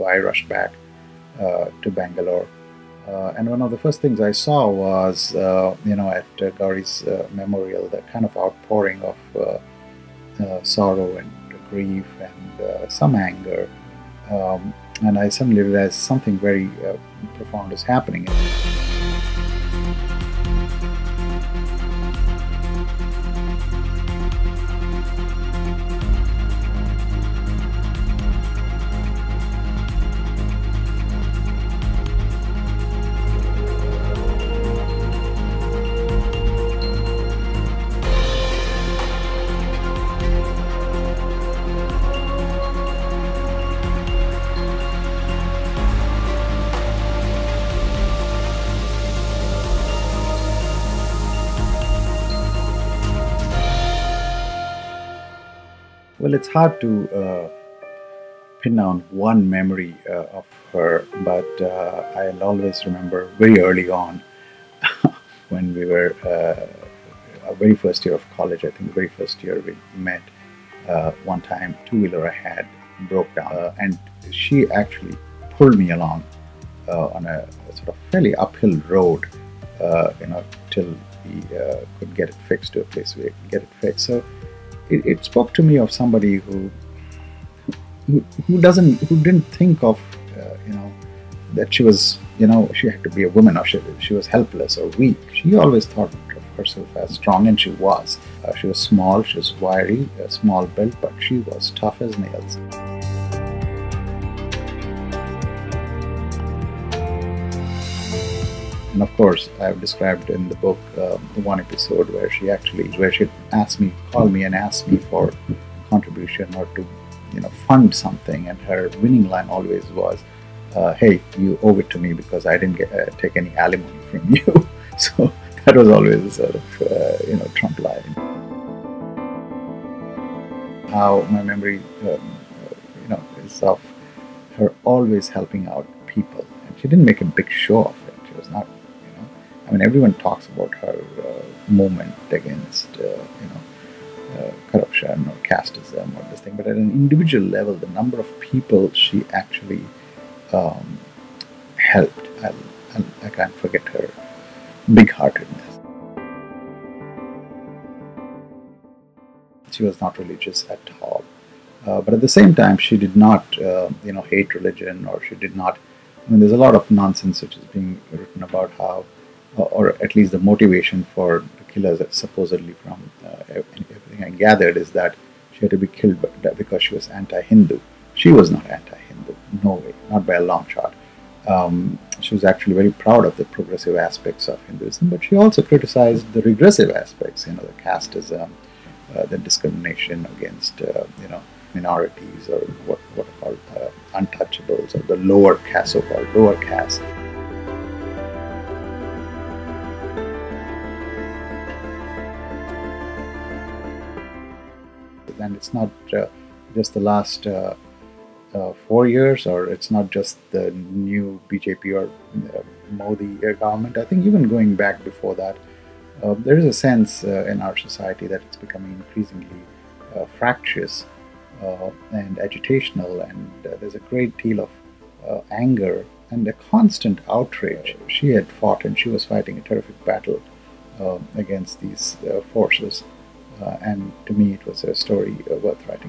So I rushed back uh, to Bangalore. Uh, and one of the first things I saw was, uh, you know, at uh, Gauri's uh, memorial, the kind of outpouring of uh, uh, sorrow and grief and some anger. Um, and I suddenly realized something very profound is happening. Well, it's hard to uh, pin down one memory uh, of her, but uh, I'll always remember very early on when we were uh, our very first year of college. I think the very first year we met. Uh, one time, two wheeler I had broke down, uh, and she actually pulled me along on a, sort of fairly uphill road, you know, till we could get it fixed to a place where we could get it fixed. So it, it spoke to me of somebody who, who, who doesn't who didn't think of uh, you know that she was you know she had to be a woman or she, she was helpless or weak. She always thought of herself as strong and she was. Uh, she was small she was wiry uh, small built but she was tough as nails And of course, I've described in the book uh, one episode where she actually, where she asked me, called me and asked me for contribution or to, you know, fund something. And her winning line always was, uh, "Hey, you owe it to me because I didn't get, uh, take any alimony from you." so that was always a sort of, uh, you know, trump line. How my memory, um, you know, is of her always helping out people, and she didn't make a big show of I mean, everyone talks about her uh, movement against, uh, you know, uh, corruption or casteism or this thing, but at an individual level, the number of people she actually um, helped, I, I, I can't forget her big-heartedness. She was not religious at all. Uh, but at the same time, she did not, uh, you know, hate religion, or she did not. I mean, there's a lot of nonsense which is being written about how or at least the motivation for the killers supposedly from uh, everything I gathered is that she had to be killed because she was anti-Hindu. She was not anti-Hindu, no way, not by a long shot. Um, she was actually very proud of the progressive aspects of Hinduism, but she also criticized the regressive aspects, you know, the casteism, uh, the discrimination against, uh, you know, minorities or what, what are called uh, untouchables or the lower caste, so-called lower caste. And it's not uh, just the last uh, uh, four years, or it's not just the new BJP or Modi government. I think even going back before that, there is a sense in our society that it's becoming increasingly fractious and agitational, and there's a great deal of anger and a constant outrage. She had fought and she was fighting a terrific battle uh, against these uh, forces. Uh, and to me, it was a story worth writing.